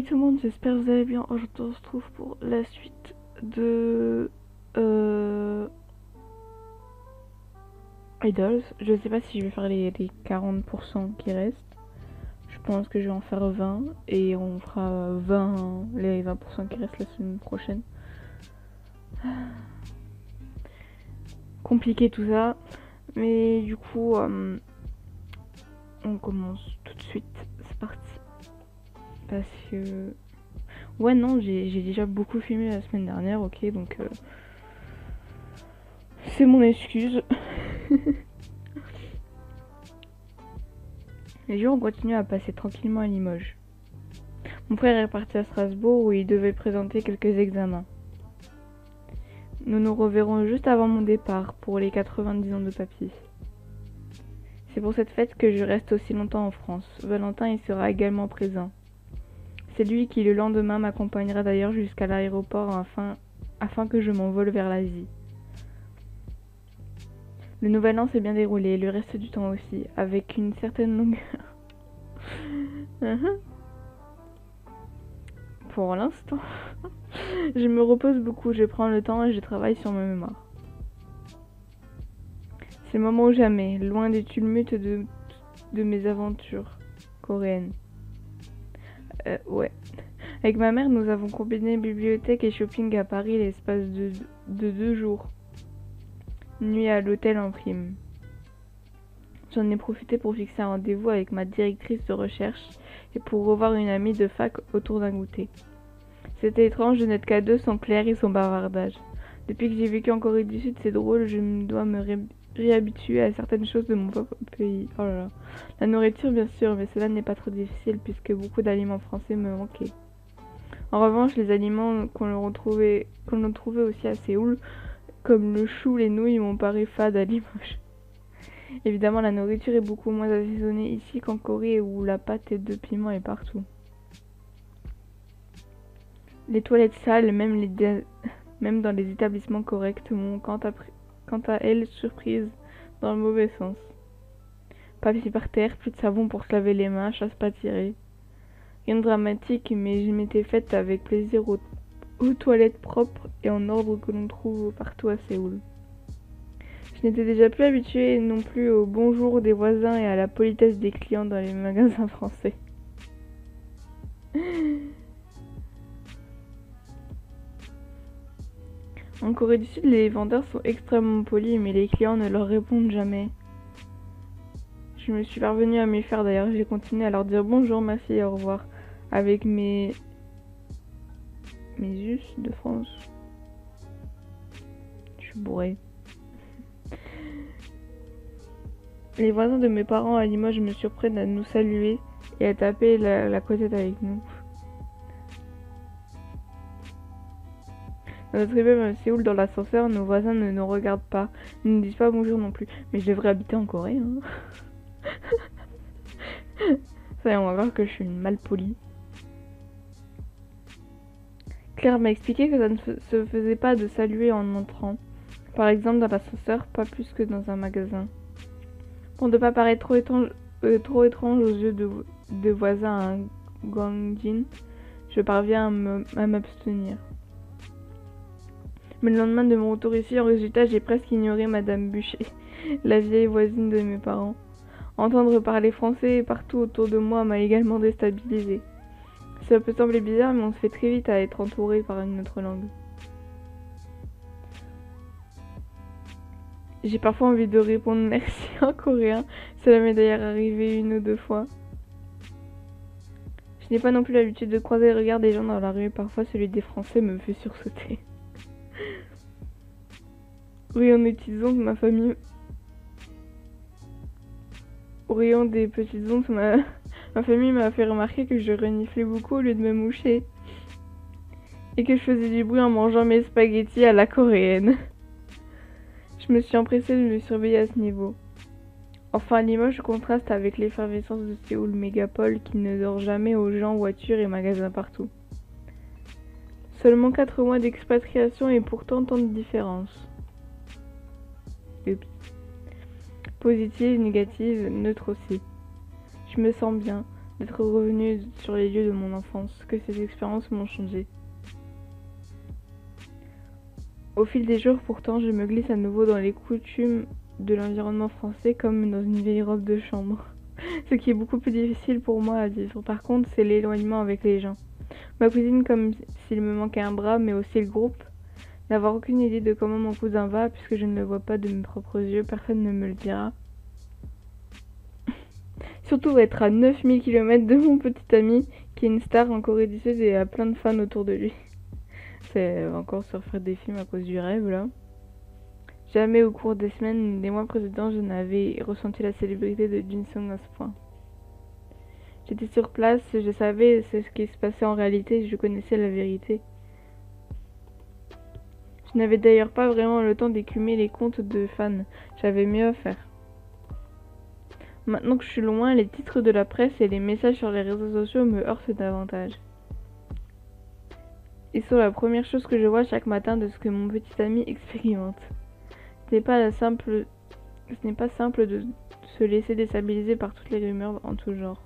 Hey tout le monde, j'espère que vous allez bien. Aujourd'hui, on se retrouve pour la suite de euh, Idols. Je sais pas si je vais faire les, les 40% qui restent. Je pense que je vais en faire 20 et on fera 20 les 20% qui restent la semaine prochaine. Compliqué tout ça, mais du coup, euh, on commence Parce que... Ouais, non, j'ai déjà beaucoup filmé la semaine dernière, ok, donc... euh, C'est mon excuse. Les jours ont continué à passer tranquillement à Limoges. Mon frère est parti à Strasbourg où il devait présenter quelques examens. Nous nous reverrons juste avant mon départ pour les 90 ans de papy. C'est pour cette fête que je reste aussi longtemps en France. Valentin y sera également présent. C'est lui qui le lendemain m'accompagnera d'ailleurs jusqu'à l'aéroport afin, que je m'envole vers l'Asie. Le nouvel an s'est bien déroulé, le reste du temps aussi, avec une certaine longueur. Mhm. Pour l'instant. je me repose beaucoup, je prends le temps et je travaille sur ma mémoire. C'est le moment ou jamais, loin des tumultes de mes aventures coréennes. Euh, ouais. Avec ma mère, nous avons combiné bibliothèque et shopping à Paris l'espace de, de deux jours. Nuit à l'hôtel en prime. J'en ai profité pour fixer un rendez-vous avec ma directrice de recherche et pour revoir une amie de fac autour d'un goûter. C'était étrange de n'être qu'à deux sans Claire et son bavardage. Depuis que j'ai vécu en Corée du Sud, c'est drôle, je dois me ré- réhabituer à certaines choses de mon propre pays. Oh là là. La nourriture, bien sûr, mais cela n'est pas trop difficile puisque beaucoup d'aliments français me manquaient. En revanche, les aliments qu'on retrouvait, qu'on retrouvait aussi à Séoul, comme le chou, les nouilles, m'ont paru fades à Limoges. Évidemment, la nourriture est beaucoup moins assaisonnée ici qu'en Corée où la pâte et de piment est partout. Les toilettes sales, même, dans les établissements corrects, m'ont quant à, quant à elles surprise dans le mauvais sens. Papier par terre, plus de savon pour se laver les mains, chasse pas tirée. Rien de dramatique, mais je m'étais faite avec plaisir aux, aux toilettes propres et en ordre que l'on trouve partout à Séoul. Je n'étais déjà plus habituée non plus au bonjour des voisins et à la politesse des clients dans les magasins français. En Corée du Sud, les vendeurs sont extrêmement polis, mais les clients ne leur répondent jamais. Je me suis parvenue à m'y faire d'ailleurs, j'ai continué à leur dire bonjour, merci et au revoir avec mes mes us de France. Je suis bourrée. Les voisins de mes parents à Limoges me surprennent à nous saluer et à taper la, la avec nous. Dans notre immeuble à Séoul, dans l'ascenseur, nos voisins ne nous regardent pas, ils ne disent pas bonjour non plus. Mais je devrais habiter en Corée. Hein. Ça y est, on va voir que je suis une malpolie. Claire m'a expliqué que ça ne se faisait pas de saluer en entrant. Par exemple, dans l'ascenseur, pas plus que dans un magasin. Pour ne pas paraître trop étrange, euh, aux yeux de, voisins à Guangjin, je parviens à m'abstenir. Mais le lendemain de mon retour ici, en résultat, j'ai presque ignoré Madame Bûcher, la vieille voisine de mes parents. Entendre parler français partout autour de moi m'a également déstabilisée. Ça peut sembler bizarre, mais on se fait très vite à être entouré par une autre langue. J'ai parfois envie de répondre merci en coréen, cela m'est d'ailleurs arrivé une ou deux fois. Je n'ai pas non plus l'habitude de croiser le regard des gens dans la rue, parfois celui des Français me fait sursauter. Oui, en ma famille. Des petites ondes, ma... ma famille m'a fait remarquer que je reniflais beaucoup au lieu de me moucher. Et que je faisais du bruit en mangeant mes spaghettis à la coréenne. Je me suis empressée de me surveiller à ce niveau. Enfin, je contraste avec l'effervescence de Séoul, mégapole qui ne dort jamais aux gens, voitures et magasins partout. Seulement 4 mois d'expatriation et pourtant tant de différences. Positive, négative, neutre aussi. Je me sens bien. d'être revenu sur les lieux de mon enfance, que ces expériences m'ont changé. Au fil des jours, pourtant, je me glisse à nouveau dans les coutumes de l'environnement français comme dans une vieille robe de chambre. Ce qui est beaucoup plus difficile pour moi à vivre. Par contre, c'est l'éloignement avec les gens. Ma cousine, comme s'il me manquait un bras, mais aussi le groupe. N'avoir aucune idée de comment mon cousin va, puisque je ne le vois pas de mes propres yeux, personne ne me le dira. Surtout être à 9000 km de mon petit ami, qui est une star en Corée du Sud et a plein de fans autour de lui. C'est encore sur faire des films à cause du rêve, là. Jamais au cours des semaines, des mois précédents, je n'avais ressenti la célébrité de Jin à ce point. J'étais sur place, je savais ce qui se passait en réalité, je connaissais la vérité. Je n'avais d'ailleurs pas vraiment le temps d'écumer les comptes de fans, j'avais mieux à faire. Maintenant que je suis loin, les titres de la presse et les messages sur les réseaux sociaux me heurtent davantage. Ils sont la première chose que je vois chaque matin de ce que mon petit ami expérimente. Ce n'est pas simple, de se laisser déstabiliser par toutes les rumeurs en tout genre.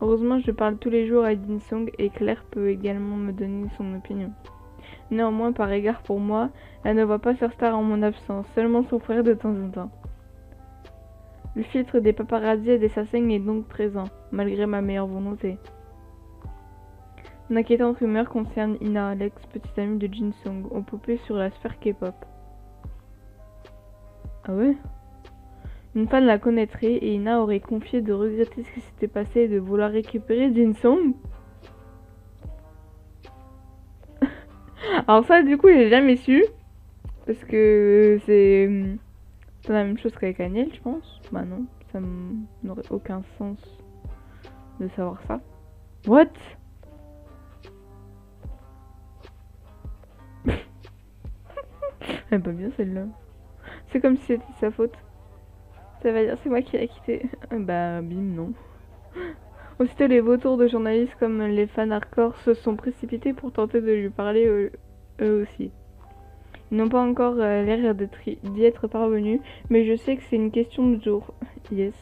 Heureusement, je parle tous les jours à Dinsong et Claire peut également me donner son opinion. Néanmoins, par égard pour moi, elle ne voit pas faire star en mon absence, seulement son frère de temps en temps. Le filtre des paparazzi et des sasaeng est donc présent, malgré ma meilleure volonté. Une inquiétante rumeur concerne Ina, l'ex-petite amie de Jinsung, au poupée sur la sphère K-pop. Ah ouais? Une fan la connaîtrait et Ina aurait confié de regretter ce qui s'était passé et de vouloir récupérer Jinsung Alors ça, du coup, j'ai jamais su. Parce que c'est la même chose qu'avec Aniel, je pense. Bah non, ça n'aurait aucun sens de savoir ça. What? Elle pas bien celle-là. C'est comme si c'était sa faute. Ça va dire c'est moi qui l'ai quitté. bah bim non. Aussitôt les vautours de journalistes comme les fans se sont précipités pour tenter de lui parler eux, aussi. Ils n'ont pas encore euh, l'air d'y être parvenus, mais je sais que c'est une question de jour. Yes.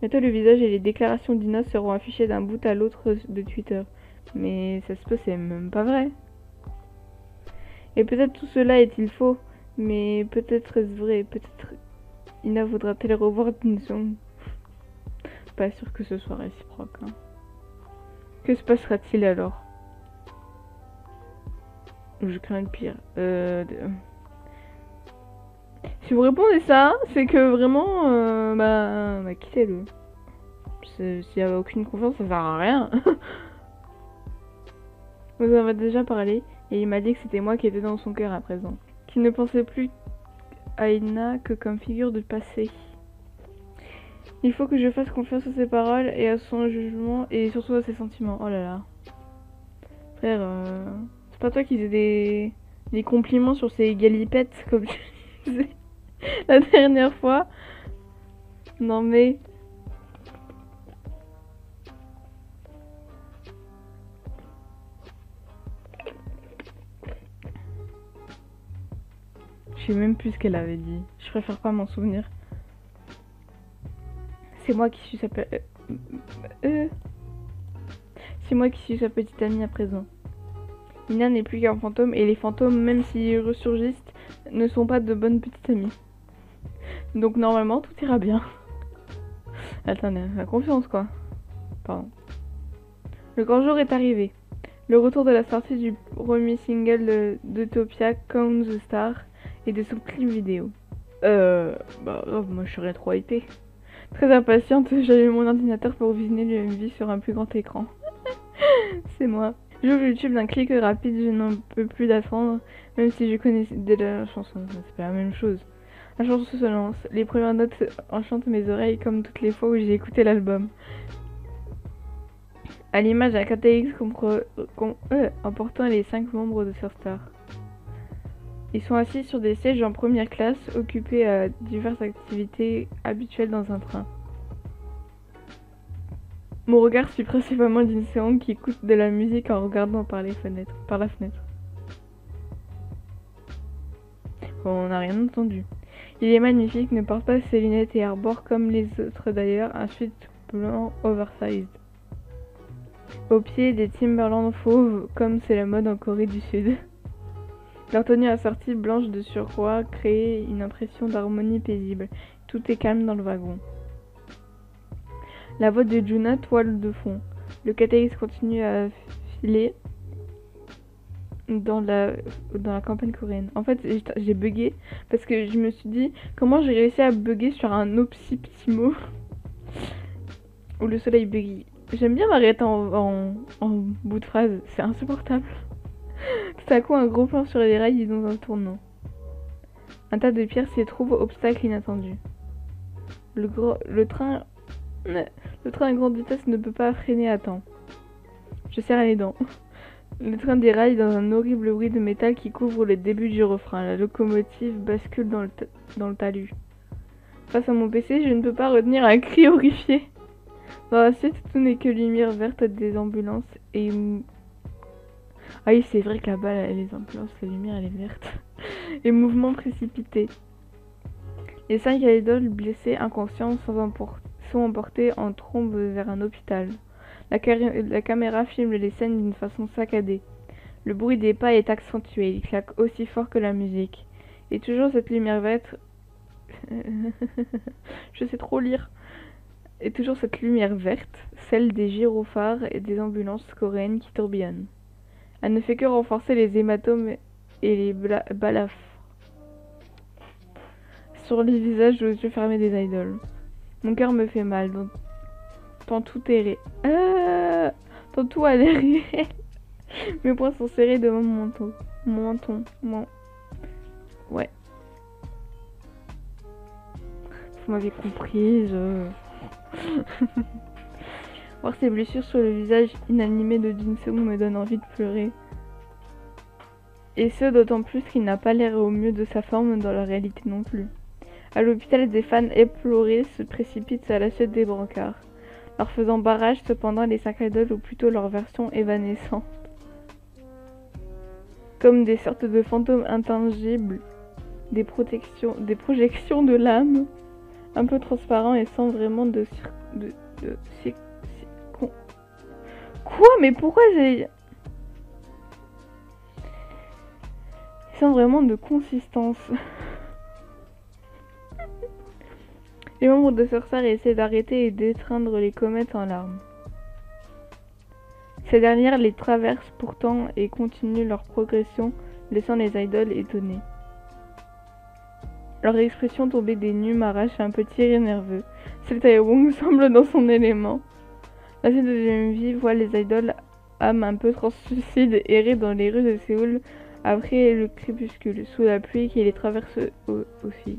Bientôt le visage et les déclarations d'Ina seront affichés d'un bout à l'autre de Twitter. Mais ça se peut, c'est même pas vrai. Et peut-être tout cela est-il faux, mais peut-être est-ce vrai, peut-être Ina voudra-t-elle revoir Dinson Pas sûr que ce soit réciproque. Hein. Que se passera-t-il alors? Je crains le pire. Euh, si vous répondez ça, c'est que vraiment, euh, bah, bah quittez-le. S'il n'y a aucune confiance, ça sert à rien. Vous en avez déjà parlé et il m'a dit que c'était moi qui étais dans son cœur à présent. Qu'il ne pensait plus à Ina que comme figure de passé. Il faut que je fasse confiance à ses paroles et à son jugement et surtout à ses sentiments. Oh là là. Frère, euh, c'est pas toi qui faisais des... des compliments sur ses galipettes comme tu disais la dernière fois. Non mais Je sais même plus ce qu'elle avait dit. Je préfère pas m'en souvenir. C'est moi qui suis sa euh, euh. C'est moi qui suis sa petite amie à présent. Ina n'est plus qu'un fantôme et les fantômes, même s'ils ressurgissent, ne sont pas de bonnes petites amies. Donc normalement tout ira bien. Attendez, la confiance quoi. Pardon. Le grand jour est arrivé. Le retour de la sortie du premier single d'Utopia, Count the Star, et de son clip vidéo. Euh, bah, moi je serais trop hypée. Très impatiente, j'allume mon ordinateur pour visionner le MV sur un plus grand écran. C'est moi. J'ouvre YouTube d'un clic rapide, je n'en peux plus d'attendre, même si je connais déjà la chanson, c'est pas la même chose. La chanson se lance, les premières notes enchantent mes oreilles comme toutes les fois où j'ai écouté l'album. À l'image d'un KTX euh, emportant les 5 membres de Surstar. Ils sont assis sur des sièges en première classe, occupés à diverses activités habituelles dans un train. Mon regard suit principalement d'une qui écoute de la musique en regardant par, les fenêtres, par la fenêtre. on n'a rien entendu. Il est magnifique, ne porte pas ses lunettes et arbore comme les autres d'ailleurs un sweat blanc oversized. Au pied des Timberland fauves, comme c'est la mode en Corée du Sud. Leur tenue assortie blanche de surcroît crée une impression d'harmonie paisible. Tout est calme dans le wagon. La voix de Juna toile de fond. Le catalyse continue à filer dans la, dans la campagne coréenne. En fait, j'ai bugué parce que je me suis dit comment j'ai réussi à bugger sur un opsi petit mot où le soleil brille? J'aime bien m'arrêter en, bout de phrase, c'est insupportable. Coup, un gros plan sur les rails dans un tournant. Un tas de pierres s'y trouve, obstacle inattendu. Le, gros, le train le train à grande vitesse ne peut pas freiner à temps. Je serre les dents. Le train déraille dans un horrible bruit de métal qui couvre le début du refrain. La locomotive bascule dans le, dans le talus. Face à mon PC, je ne peux pas retenir un cri horrifié. Dans la suite, tout n'est que lumière verte des ambulances et... Ah oui, c'est vrai que là-bas, les ambulances, la lumière, elle est verte. et mouvement précipité. Les cinq idoles blessés, inconscients, sont emportés en trombe vers un hôpital. La, la caméra filme les scènes d'une façon saccadée. Le bruit des pas est accentué, il claque aussi fort que la musique. Et toujours cette lumière verte... Je sais trop lire. Et toujours cette lumière verte, celle des gyrophares et des ambulances coréennes qui tourbillonnent. Elle ne fait que renforcer les hématomes et les balafres sur les visages aux yeux fermés des idoles. Mon cœur me fait mal. Donc, tant tout est. Euh, tant tout a l'air Mes poings sont serrés devant mon menton. Mon menton. Mon... Ouais. Vous m'avez compris, je... Voir ces blessures sur le visage inanimé de Jin me donne envie de pleurer. Et ce, d'autant plus qu'il n'a pas l'air au mieux de sa forme dans la réalité non plus. À l'hôpital, des fans éplorés se précipitent à la suite des brancards, leur faisant barrage cependant les cinq idoles ou plutôt leur version évanescente. Comme des sortes de fantômes intangibles, des, projections de l'âme, un peu transparents et sans vraiment de... de, de, Quoi Mais pourquoi j'ai... Sans vraiment de consistance. Les membres de Sorcerer essaient d'arrêter et d'étreindre les comètes en larmes. Ces dernières les traversent pourtant et continuent leur progression, laissant les idoles étonnés. Leur expression tombée des nues m'arrache un petit rire nerveux. Wong semble dans son élément. La deuxième vie voit les idoles âmes un peu translucides errer dans les rues de Séoul après le crépuscule, sous la pluie qui les traverse aussi.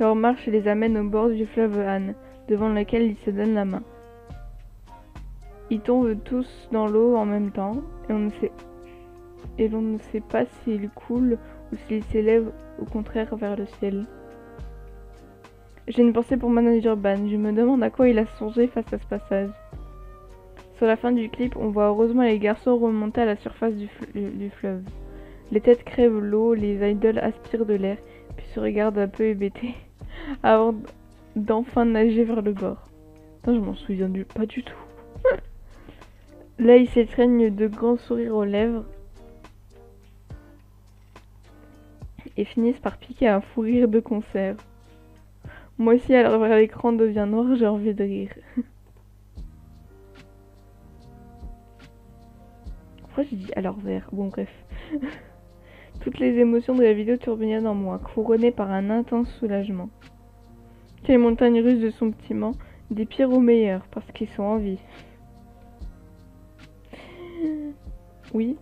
Leur marche les amène au bord du fleuve Han, devant lequel ils se donnent la main. Ils tombent tous dans l'eau en même temps, et on ne sait, et l'on ne sait pas s'ils coulent ou s'ils s'élèvent au contraire vers le ciel. J'ai une pensée pour Manager Ban, je me demande à quoi il a songé face à ce passage. Sur la fin du clip, on voit heureusement les garçons remonter à la surface du, du fleuve. Les têtes crèvent l'eau, les idoles aspirent de l'air, puis se regardent un peu hébétés avant d'enfin nager vers le bord. je m'en souviens pas du tout. Là, ils s'étreignent de grands sourires aux lèvres et finissent par piquer un fou rire de concert. Moi aussi, alors l'écran devient noir, j'ai envie de rire. Pourquoi j'ai dit alors vert Bon, bref. Toutes les émotions de la vidéo tourbillonnent en moi, couronnées par un intense soulagement. Les montagnes russes de son bâtiment, des pires aux meilleurs, parce qu'ils sont en vie. Oui.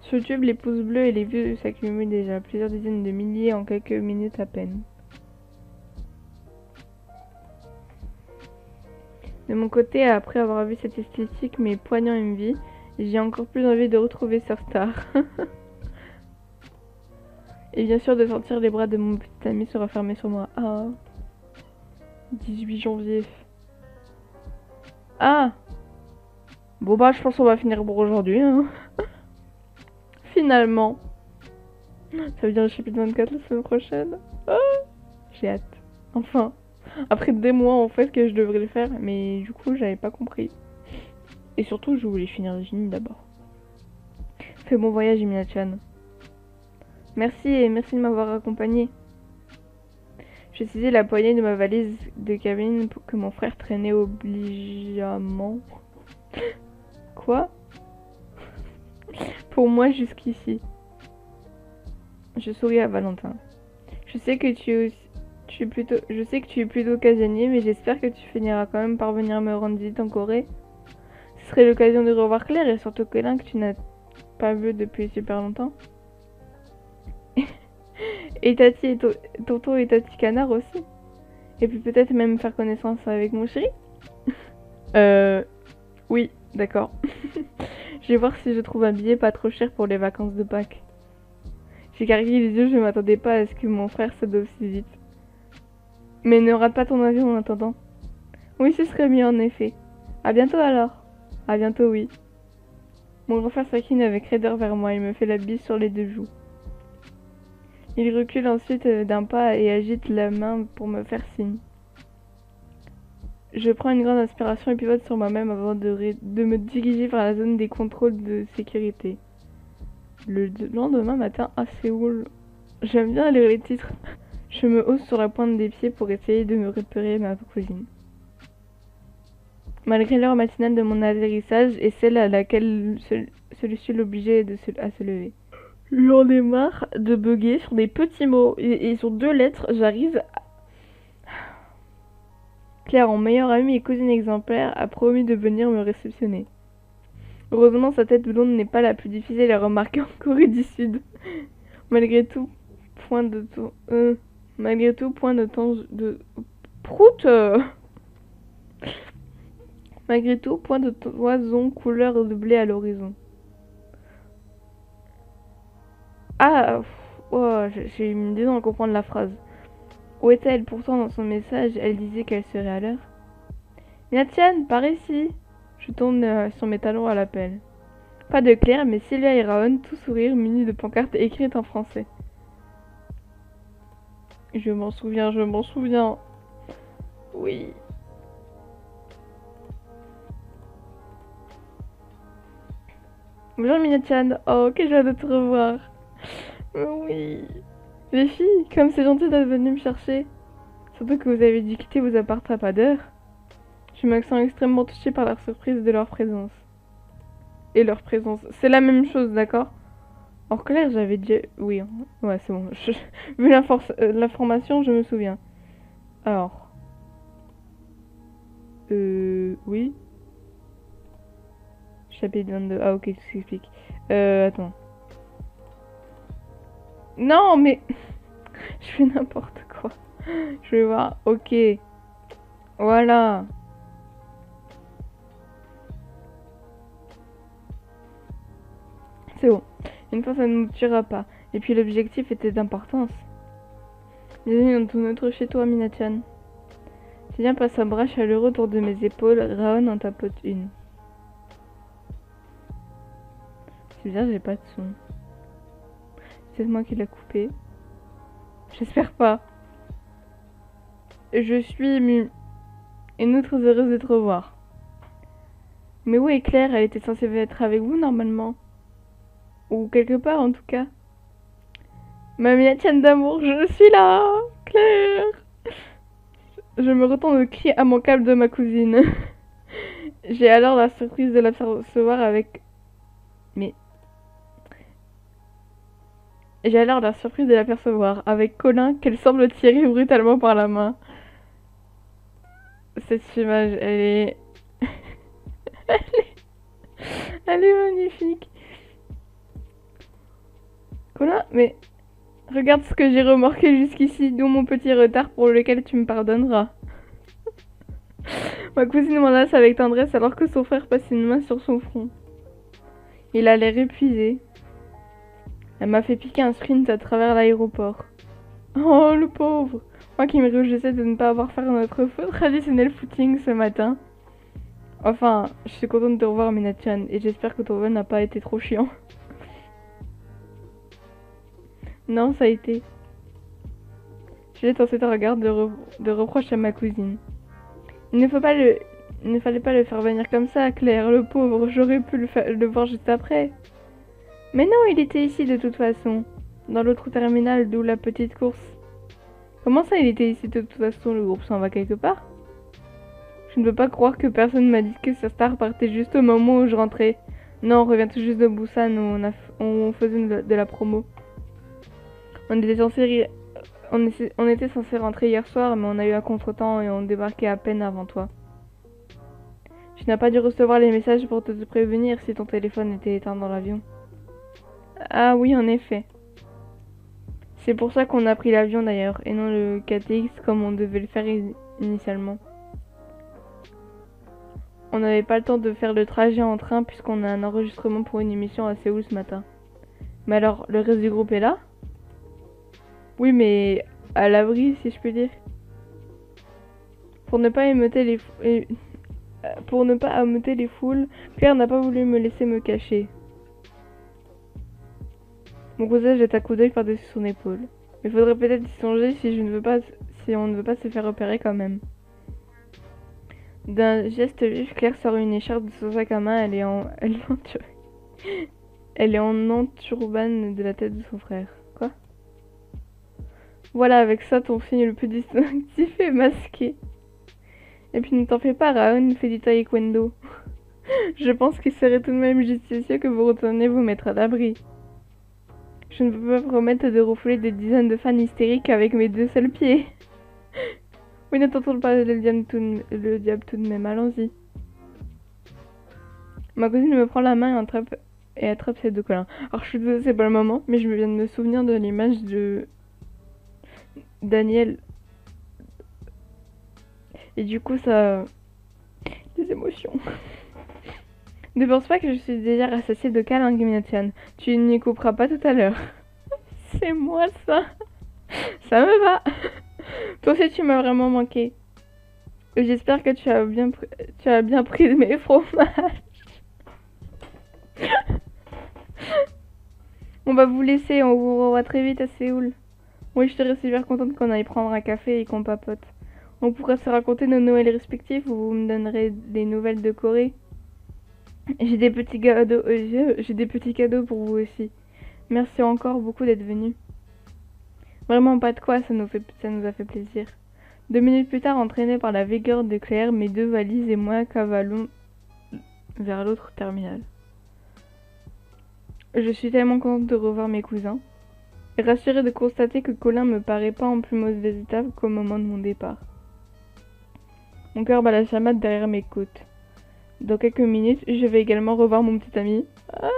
Sur YouTube, les pouces bleus et les vues s'accumulent déjà, plusieurs dizaines de milliers en quelques minutes à peine. De mon côté, après avoir vu cette esthétique mais poignant vie, j'ai encore plus envie de retrouver Star. Et bien sûr de sentir les bras de mon petit ami se refermer sur moi. Ah. 18 janvier. Ah Bon bah je pense qu'on va finir pour aujourd'hui. Hein. Finalement. Ça veut dire le chapitre 24 la semaine prochaine. Ah J'ai hâte. Enfin. Après des mois en fait que je devrais le faire, mais du coup j'avais pas compris. Et surtout je voulais finir génie d'abord. Fais bon voyage Emilia-chan. Merci et merci de m'avoir accompagné. J'ai saisi la poignée de ma valise de cabine que mon frère traînait obligeamment. Quoi? Pour moi jusqu'ici. Je souris à Valentin. Je sais que tu es, je sais que tu es plutôt casanier, mais j'espère que tu finiras quand même par venir me rendre visite en Corée. Ce serait l'occasion de revoir Claire et surtout Colin que tu n'as pas vu depuis super longtemps. et Tati et Tonton et Tati Canard aussi. Et puis peut-être même faire connaissance avec mon chéri. euh, oui, d'accord. je vais voir si je trouve un billet pas trop cher pour les vacances de Pâques. J'ai cargué les yeux, je m'attendais pas à ce que mon frère s'aide aussi vite. Mais ne rate pas ton avion en attendant. Oui, ce serait mieux en effet. À bientôt alors. À bientôt, oui. Mon grand frère s'aquine avec raideur vers moi et me fait la bise sur les deux joues. Il recule ensuite euh, d'un pas et agite la main pour me faire signe. Je prends une grande inspiration et pivote sur moi-même avant de, de me diriger vers la zone des contrôles de sécurité. Le lendemain matin à Séoul, j'aime bien lire les titres. Je me hausse sur la pointe des pieds pour essayer de me repérer ma cousine. Malgré l'heure matinale de mon atterrissage et celle à laquelle celui-ci l'obligeait à se lever. J'en ai marre de bugger sur des petits mots et, sur deux lettres, j'arrive à... Claire, mon meilleur ami et cousine exemplaire, a promis de venir me réceptionner. Heureusement, sa tête blonde n'est pas la plus difficile à remarquer en Corée du Sud. Malgré tout, point de temps... Euh, malgré tout, point de temps de... Prout euh. Malgré tout, point de toison couleur de blé à l'horizon. Ah oh, J'ai eu du temps à comprendre la phrase. Où était-elle pourtant dans son message? Elle disait qu'elle serait à l'heure. Natiane, par ici je tourne euh, sur mes talons à l'appel. Pas de Claire, mais Sylvia et Raon, tout sourire, munis de pancartes écrites en français. Je m'en souviens, je m'en souviens. Oui. Bonjour Minachan. Oh, quelle joie de te revoir. Oui. Les filles, comme c'est gentil d'être venu me chercher. Surtout que vous avez dû quitter vos appartements à pas d'heure. Je me extrêmement touchée par la surprise de leur présence. Et leur présence. C'est la même chose, d'accord? En clair, j'avais déjà... Oui, ouais, c'est bon. Vu euh, l'information, je me souviens. Alors... Euh... Oui Chapitre 22. Ah, ok, tout s'explique. Euh, attends. Non, mais... je fais n'importe quoi. Je vais voir. Ok. Voilà. C'est bon. Une fois, ça ne nous tuera pas. Et puis l'objectif était d'importance. Bienvenue dans tout notre chez toi, Minachan. bien passe un bras chaleureux autour de mes épaules. Raon en tapote une. C'est bien, j'ai pas de son. C'est moi qui l'a coupé. J'espère pas. Je suis émue. Et nous très heureuse de te revoir. Mais où est Claire Elle était censée être avec vous normalement. Ou quelque part en tout cas. Ma tienne d'amour, je suis là Claire Je me retourne au cri câble de ma cousine. J'ai alors la surprise de l'apercevoir avec... Mais... J'ai alors la surprise de l'apercevoir avec Colin qu'elle semble tirer brutalement par la main. Cette image, elle est... elle est... Elle est magnifique. Quoi Mais regarde ce que j'ai remarqué jusqu'ici, d'où mon petit retard pour lequel tu me pardonneras. Ma cousine m'enlace avec tendresse alors que son frère passe une main sur son front. Il a l'air épuisé. Elle m'a fait piquer un sprint à travers l'aéroport. Oh, le pauvre Moi qui me réjouissais de ne pas avoir fait notre traditionnel footing ce matin. Enfin, je suis contente de revoir, Minachan, et j'espère que ton vol n'a pas été trop chiant. Non, ça a été. jette ensuite un regard de, re- de reproche à ma cousine. Il ne faut pas le... Il ne fallait pas le faire venir comme ça, Claire, le pauvre, j'aurais pu le, voir juste après. Mais non, il était ici de toute façon, dans l'autre terminal, d'où la petite course. Comment ça, il était ici de toute façon, le groupe s'en va quelque part? Je ne peux pas croire que personne m'a dit que sa star partait juste au moment où je rentrais. Non, on revient tout juste de Busan où on, f- on faisait de la promo. On était censé rentrer hier soir, mais on a eu un contretemps et on débarquait à peine avant toi. Tu n'as pas dû recevoir les messages pour te prévenir si ton téléphone était éteint dans l'avion. Ah oui, en effet. C'est pour ça qu'on a pris l'avion d'ailleurs, et non le KTX comme on devait le faire initialement. On n'avait pas le temps de faire le trajet en train puisqu'on a un enregistrement pour une émission à Séoul ce matin. Mais alors, le reste du groupe est là? Oui, mais à l'abri, si je peux dire. Pour ne pas émeuter les, euh, pour ne pas ameuter les foules, Claire n'a pas voulu me laisser me cacher. Mon cousin jette un coup d'œil par-dessus son épaule. Il faudrait peut-être y songer si je ne veux pas, si on ne veut pas se faire repérer quand même. D'un geste vif, Claire sort une écharpe de son sac à main. Elle est en, elle est en, elle de la tête de son frère. Voilà, avec ça, ton signe le plus distinctif est masqué. Et puis ne t'en fais pas, Raon fait du taekwondo. Je pense qu'il serait tout de même justicieux que vous retourniez vous mettre à l'abri. Je ne peux pas promettre de refouler des dizaines de fans hystériques avec mes deux seuls pieds. Oui, ne tentons pas le diable tout de, le diable tout de même, allons-y. Ma cousine me prend la main et attrape, ses deux collins. Alors je suis désolée, c'est pas le moment, mais je viens de me souvenir de l'image de Daniel. Et du coup, ça... Des émotions. Ne pense pas que je suis déjà rassasiée de câlins, Gimnatian. Tu n'y couperas pas tout à l'heure. C'est moi ça. Ça me va. Toi aussi, tu m'as vraiment manqué. J'espère que tu as bien, tu as bien pris mes fromages. on va vous laisser, on vous revoit très vite à Séoul. Oui, je serais super contente qu'on aille prendre un café et qu'on papote. On pourra se raconter nos Noëls respectifs ou vous me donnerez des nouvelles de Corée. J'ai des petits cadeaux, euh, j'ai- j'ai des petits cadeaux pour vous aussi. Merci encore beaucoup d'être venu. Vraiment pas de quoi, ça nous, fait, ça nous a fait plaisir. Deux minutes plus tard, entraînés par la vigueur de Claire, mes deux valises et moi cavalons vers l'autre terminal. Je suis tellement contente de revoir mes cousins. Et rassurée de constater que Colin me paraît pas en plus mauvais état qu'au moment de mon départ. Mon cœur bat la chamade derrière mes côtes. Dans quelques minutes, je vais également revoir mon petit ami. Ah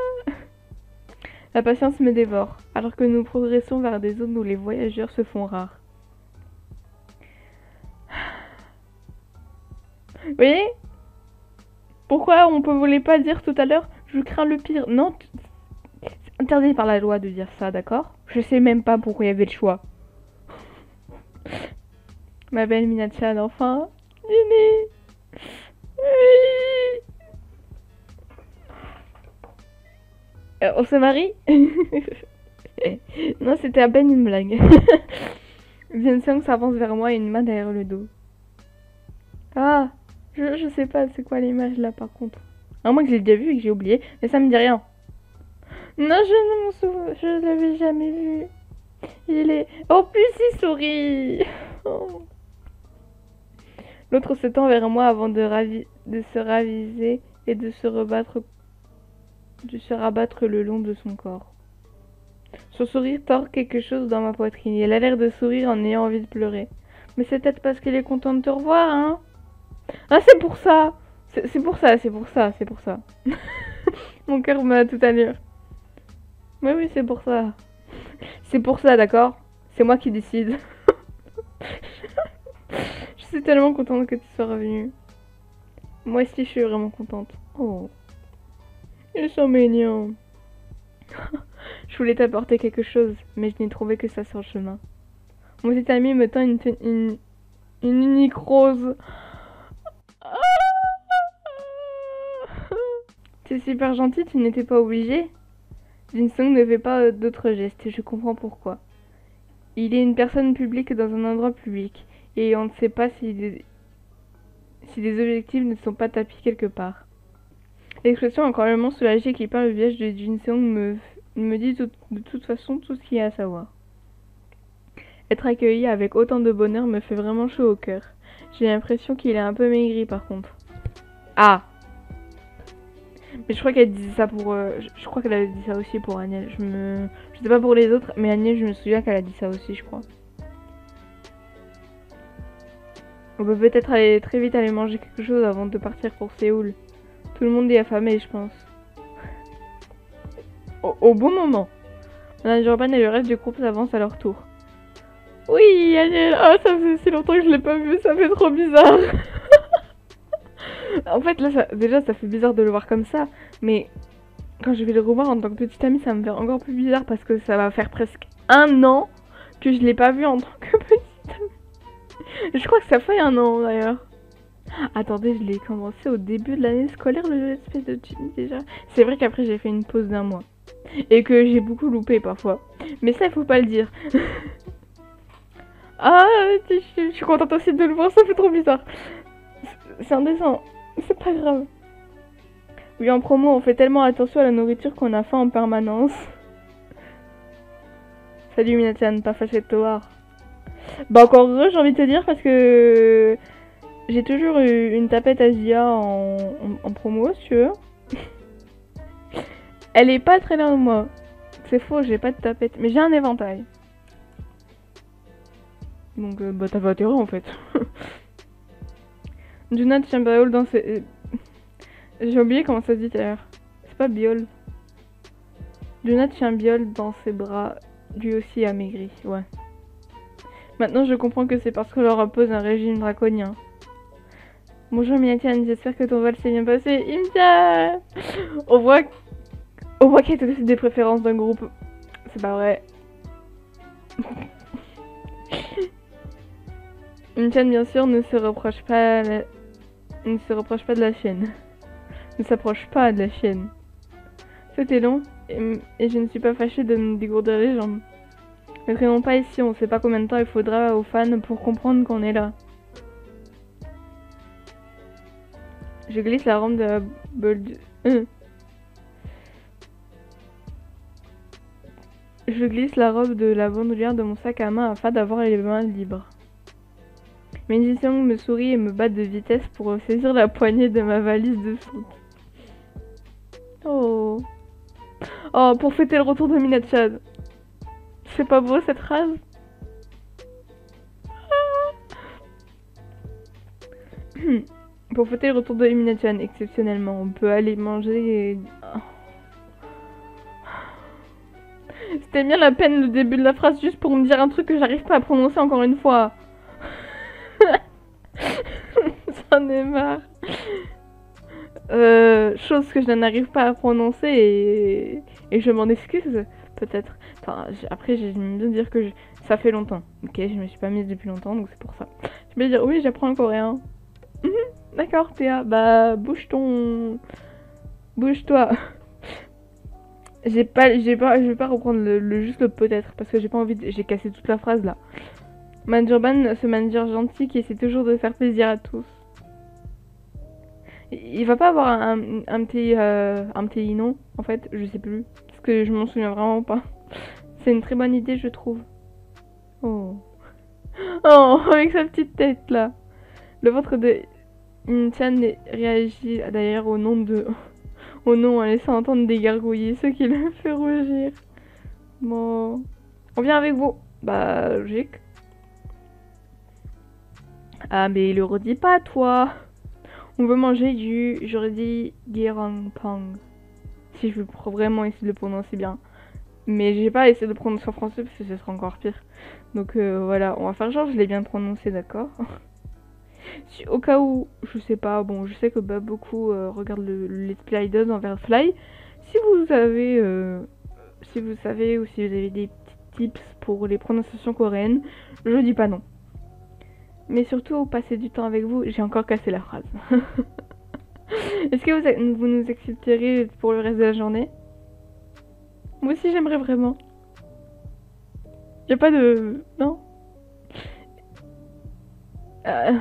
la patience me dévore, alors que nous progressons vers des zones où les voyageurs se font rares. Vous voyez? Pourquoi on ne voulait pas dire tout à l'heure? Je crains le pire. Non, interdit par la loi de dire ça, d'accord? Je sais même pas pourquoi il y avait le choix. Ma belle Minachan, enfin Nini Oui Euh, On se marie? Non, c'était à peine une blague. Vincent s'avance vers moi et une main derrière le dos. Ah, je, je sais pas c'est quoi l'image là par contre. À moins que j'ai déjà vu et que j'ai oublié, mais ça me dit rien. Non, je ne m'en souviens, je l'avais jamais vu. Il est... Oh, plus il sourit Oh. L'autre se tend vers moi avant de, se raviser et de se de se rabattre le long de son corps. Son sourire tord quelque chose dans ma poitrine. Il a l'air de sourire en ayant envie de pleurer. Mais c'est peut-être parce qu'il est content de te revoir, hein Ah, c'est pour ça C'est c'est pour ça, c'est pour ça, c'est pour ça. Mon cœur m'a tout allure. Oui, oui, c'est pour ça. C'est pour ça, d'accord? C'est moi qui décide. je suis tellement contente que tu sois revenue. Moi aussi, je suis vraiment contente. Oh. Ils sont mignons. je voulais t'apporter quelque chose, mais je n'ai trouvé que ça sur le chemin. Mon petit ami me tend une, une, une unique rose. C'est super gentil, tu n'étais pas obligé. Jinsung ne fait pas d'autres gestes et je comprends pourquoi. Il est une personne publique dans un endroit public. Et on ne sait pas si des, si des objectifs ne sont pas tapis quelque part. L'expression incroyablement soulagée qui parle le visage de Jin Seong me, me dit de toute façon tout ce qu'il y a à savoir. Être accueilli avec autant de bonheur me fait vraiment chaud au cœur. J'ai l'impression qu'il est un peu maigri par contre. Ah Mais je crois qu'elle disait ça pour... euh, je, crois qu'elle avait dit ça aussi pour Agnès. Je me... Je sais pas pour les autres, mais Agnès, je me souviens qu'elle a dit ça aussi, je crois. On peut peut-être aller très vite aller manger quelque chose avant de partir pour Séoul. Tout le monde est affamé, je pense. Au, bon moment. Madame Urban et le reste du groupe s'avancent à leur tour. Oui, Agnès Ah, ça fait si longtemps que je l'ai pas vu, ça fait trop bizarre En fait, là, ça- déjà, ça fait bizarre de le voir comme ça, mais quand je vais le revoir en tant que petite amie, ça me fait encore plus bizarre parce que ça va faire presque un an que je l'ai pas vu en tant que petite amie. Je crois que ça fait un an d'ailleurs. Attendez, je l'ai commencé au début de l'année scolaire, le espèce de Jimmy déjà. C'est vrai qu'après j'ai fait une pause d'un mois. Et que j'ai beaucoup loupé parfois. Mais ça, il faut pas le dire. ah, je, je suis contente aussi de le voir, ça fait trop bizarre. C'est- dessin, c'est pas grave. Oui, en promo, on fait tellement attention à la nourriture qu'on a faim en permanence. Salut Minatian, pas fâché de te voir. Bah encore heureux, j'ai envie de te dire, parce que j'ai toujours eu une tapette Asia en, en, promo, si tu veux. Elle est pas très loin de moi. C'est faux, j'ai pas de tapette, mais j'ai un éventail. Donc, euh, bah t'avais intérêt en fait. Tient Biol dans ses... J'ai oublié comment ça se dit d'ailleurs. C'est pas Biol. Junat tient Biol dans ses bras, lui aussi amaigri, ouais. Maintenant je comprends que c'est parce qu'on leur impose un régime draconien. Bonjour Minatian, j'espère que ton vol s'est bien passé. Imtia On voit, on voit qu'il y a aussi des préférences d'un groupe. C'est pas vrai. Imtian bien sûr ne se reproche pas la- ne se reproche pas de la chaîne. Ne s'approche pas de la chaîne. C'était long et, je ne suis pas fâchée de me dégourdir les jambes. Ne traînons pas ici, on sait pas combien de temps il faudra aux fans pour comprendre qu'on est là. Je glisse la rampe de la. Euh. Je glisse la robe de la bandoulière de mon sac à main afin d'avoir les mains libres. Minji Seong me sourit et me bat de vitesse pour saisir la poignée de ma valise de soute. Oh. Oh, pour fêter le retour de Minachad. C'est pas beau cette phrase? Ah. Pour fêter le retour de Minachan, exceptionnellement, on peut aller manger et... C'était bien la peine le début de la phrase juste pour me dire un truc que j'arrive pas à prononcer encore une fois. J'en ai marre. Euh, chose que je n'arrive pas à prononcer et, je m'en excuse, peut-être. Enfin, après, j'aime bien dire que je- ça fait longtemps. Ok, je me suis pas mise depuis longtemps, donc c'est pour ça. Je vais dire, oui, j'apprends le coréen. Mhm, D'accord, Théa, bah, bouge ton. Bouge-toi. J'ai pas, j'ai pas, je vais pas reprendre le, juste le peut-être parce que j'ai pas envie, de- j'ai cassé toute la phrase là. Manjurban, ce manager gentil qui essaie toujours de faire plaisir à tous. Il va pas avoir un, un- petit, euh, un petit nom en fait, je sais plus parce que je m'en souviens vraiment pas. C'est une très bonne idée, je trouve. Oh, oh, avec sa petite tête là. Le ventre de Inchan réagit d'ailleurs au nom de, au nom en laissant entendre des gargouillis, ce qui le fait rougir. Bon, on vient avec vous. Bah logique. Ah mais il le redit pas toi. On veut manger du, j'aurais dit Pang. Si je veux vraiment essayer de le prononcer bien. Mais j'ai pas essayé de le prononcer en français parce que ce serait encore pire. Donc euh, voilà, on va faire genre je l'ai bien prononcé, d'accord? Au cas où, je sais pas, bon, je sais que bah, beaucoup euh, regardent le, le Let's Play envers Fly. Si vous avez, euh, si vous savez ou si vous avez des petits tips pour les prononciations coréennes, je dis pas non. Mais surtout, passer du temps avec vous, j'ai encore cassé la phrase. Est-ce que vous, nous accepterez pour le reste de la journée? Moi aussi, j'aimerais vraiment. Y a pas de... Non? Euh,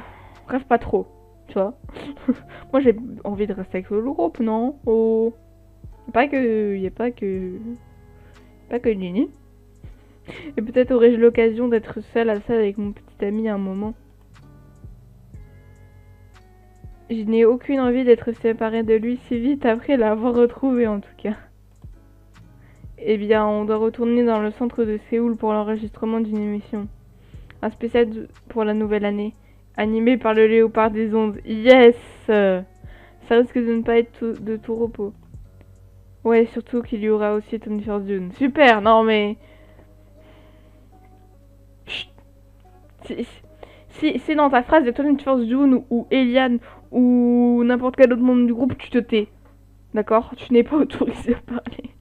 pas trop, tu vois. Moi j'ai envie de rester avec le groupe, non? Oh... Pas que... Y a pas que... Pas que Nini. Et peut-être aurais-je l'occasion d'être seule à ça avec mon petit ami à un moment. Je n'ai aucune envie d'être séparée de lui si vite après l'avoir retrouvé en tout cas. Eh bien, on doit retourner dans le centre de Séoul pour l'enregistrement d'une émission. Un spécial pour la nouvelle année. Animé par le léopard des ondes. Yes Ça risque de ne pas être de tout repos. Ouais, surtout qu'il y aura aussi First June. Super Non mais... Si, c'est dans ta phrase de Tony First June ou Eliane ou n'importe quel autre membre du groupe, tu te tais. D'accord? Tu n'es pas autorisé à parler.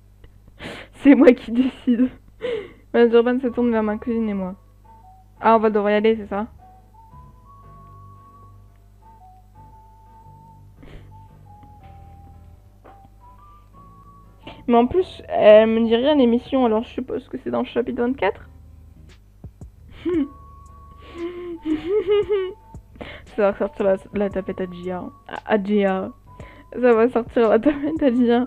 c'est moi qui décide. Madame se tourne vers ma cousine et moi. Ah, on va devoir y aller, c'est ça? Mais en plus, elle me dit rien l'émission, alors je suppose que c'est dans le chapitre 24 Ça va sortir la, tapette à Gia. À Gia. Ça va sortir la tapette à Gia.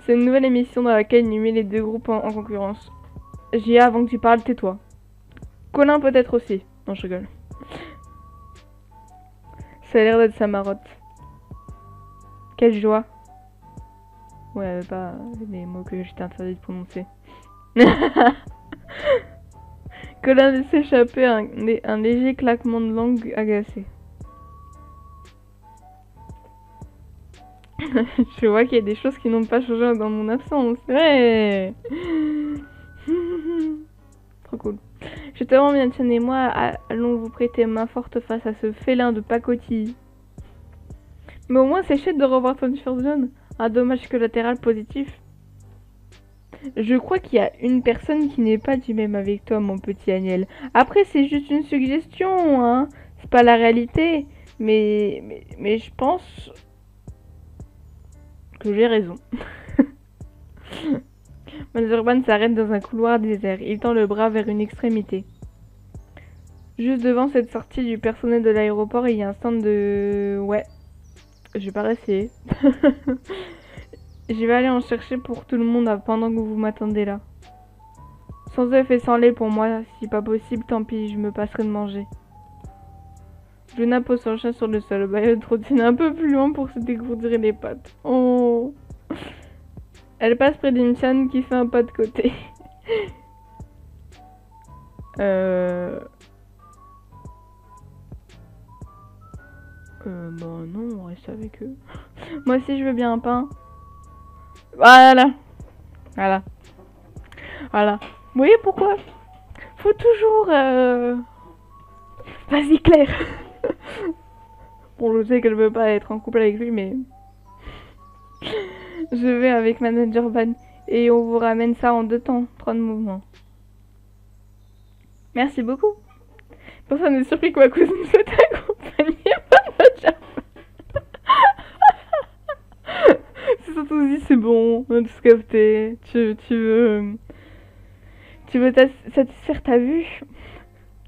C'est une nouvelle émission dans laquelle il met les deux groupes en, concurrence. Gia, avant que tu parles, tais-toi. Colin peut-être aussi. Non, je rigole. Ça a l'air d'être sa marotte. Quelle joie. Ouais, pas les mots que j'étais interdit de prononcer. Colin laisse échapper un, léger claquement de langue agacé. je vois qu'il y a des choses qui n'ont pas changé dans mon absence. Ouais Trop cool. Bien, Tiens et moi allons vous prêter main forte face à ce félin de pacotille. Mais au moins c'est chouette de revoir ton First Zone. Un dommage collatéral positif. Je crois qu'il y a une personne qui n'est pas du même avec toi, mon petit Agnel. Après, c'est juste une suggestion, hein. C'est pas la réalité. Mais, mais, je pense que j'ai raison. Urban s'arrête dans un couloir désert. Il tend le bras vers une extrémité. Juste devant cette sortie du personnel de l'aéroport, il y a un stand de... Ouais. Je vais pas rester. je vais aller en chercher pour tout le monde pendant que vous m'attendez là. Sans œuf et sans lait pour moi, si pas possible, tant pis, je me passerai de manger. Luna pose son chien sur le sol. Elle trottine un peu plus loin pour se dégourdir les pattes. Oh Elle passe près d'une chaîne qui fait un pas de côté. euh... Euh, bah non, on reste avec eux. Moi aussi, je veux bien un pain. Voilà. Voilà. Voilà. Vous voyez pourquoi? Faut toujours... Euh... Vas-y, Claire Bon, je sais qu'elle veut pas être en couple avec lui, mais... je vais avec Manager Van et on vous ramène ça en deux temps, trois mouvements. Merci beaucoup. Personne n'est surpris que ma cousine soit c'est bon, on a tout capté. Tu, tu veux... Tu veux satisfaire ta vue?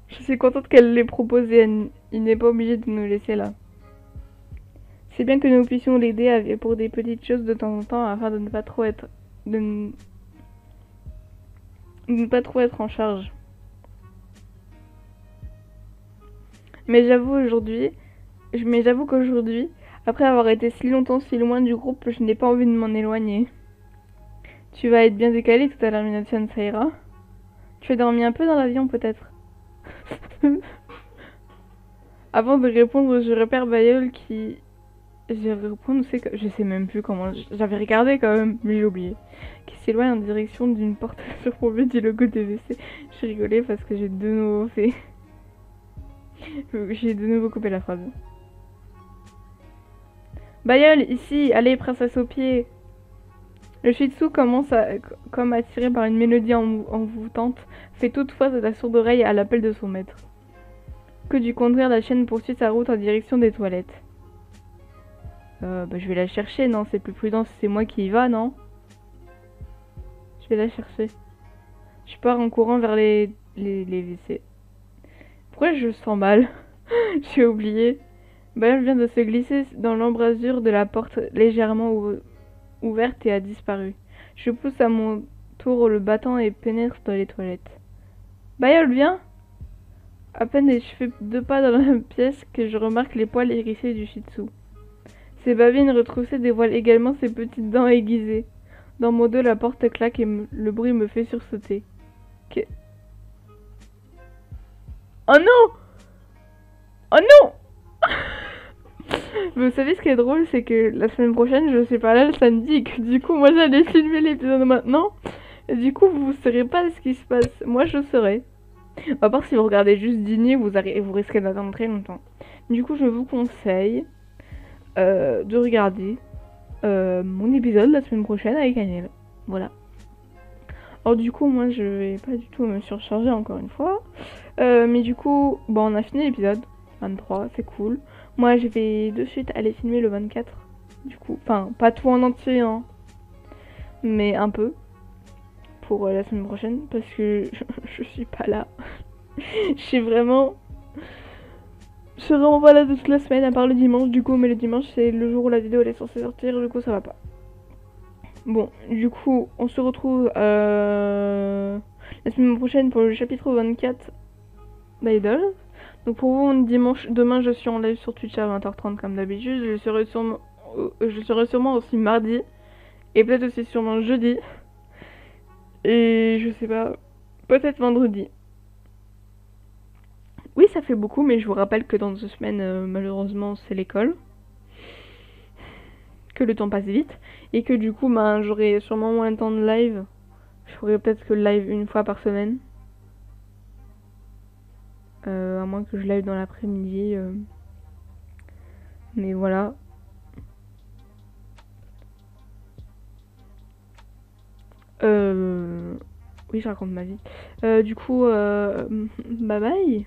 Je suis contente qu'elle l'ait proposé. Il n'est pas obligé de nous laisser là. C'est bien que nous puissions l'aider pour des petites choses de temps en temps afin de ne pas trop être de ne pas trop être en charge. Mais j'avoue aujourd'hui, mais j'avoue qu'aujourd'hui, après avoir été si longtemps si loin du groupe, je n'ai pas envie de m'en éloigner. Tu vas être bien décalé tout à l'heure, Minatian, ça ira. Tu as dormi un peu dans l'avion peut-être? Avant de répondre, je repère Bayol qui je c'est que je sais même plus comment. J'avais regardé quand même, mais j'ai oublié. Qui s'éloigne en direction d'une porte surplombée du logo DVC. J'ai rigolé parce que j'ai de nouveau fait. j'ai de nouveau coupé la phrase. Bayol, ici, allez, princesse au pied. Le Shih Tzu commence à, comme attiré par une mélodie envoûtante, fait toutefois de la sourde oreille à l'appel de son maître. Que du contraire, la chienne poursuit sa route en direction des toilettes. Euh, bah, je vais la chercher, non C'est plus prudent c'est moi qui y va, non? Je vais la chercher. Je pars en courant vers les, les, les WC. Pourquoi je sens mal? J'ai oublié. Bayol vient de se glisser dans l'embrasure de la porte légèrement ouverte et a disparu. Je pousse à mon tour le battant et pénètre dans les toilettes. Bayol, viens À peine je fais deux pas dans la pièce que je remarque les poils hérissés du shih tzu. Ses babines retroussées dévoilent également ses petites dents aiguisées. Dans mon dos, la porte claque et le bruit me fait sursauter. Oh non Oh non Vous savez ce qui est drôle, c'est que la semaine prochaine, je suis pas là le samedi du coup, moi j'allais filmer l'épisode maintenant. Du coup, vous saurez pas ce qui se passe. Moi, je saurais. À part si vous regardez juste dîner, vous, vous risquez d'attendre très longtemps. Du coup, je vous conseille euh, de regarder euh, mon épisode la semaine prochaine avec Daniel. Voilà. Alors du coup, moi, je vais pas du tout me surcharger encore une fois. Euh, mais du coup, bon, on a fini l'épisode 23, c'est cool. Moi, je vais de suite aller filmer le 24. Du coup, enfin, pas tout en entier, hein, mais un peu pour la semaine prochaine parce que je, suis pas là. je suis vraiment je serai vraiment pas là toute la semaine, à part le dimanche, du coup, mais le dimanche, c'est le jour où la vidéo elle est censée sortir, du coup, ça va pas. Bon, du coup, on se retrouve euh, la semaine prochaine pour le chapitre 24 d'Idol. Donc pour vous, dimanche, demain, je suis en live sur Twitch à 20h30 comme d'habitude. Je serai sûrement, euh, je serai sûrement aussi mardi et peut-être aussi sûrement jeudi. Et je sais pas, peut-être vendredi. Oui, ça fait beaucoup, mais je vous rappelle que dans deux semaines, euh, malheureusement, c'est l'école. Que le temps passe vite. Et que du coup, ben, j'aurai sûrement moins de temps de live. Je ferai peut-être que live une fois par semaine. Euh, à moins que je live dans l'après-midi. Euh. Mais voilà. Euh... Oui, je raconte ma vie. du coup, bye bye.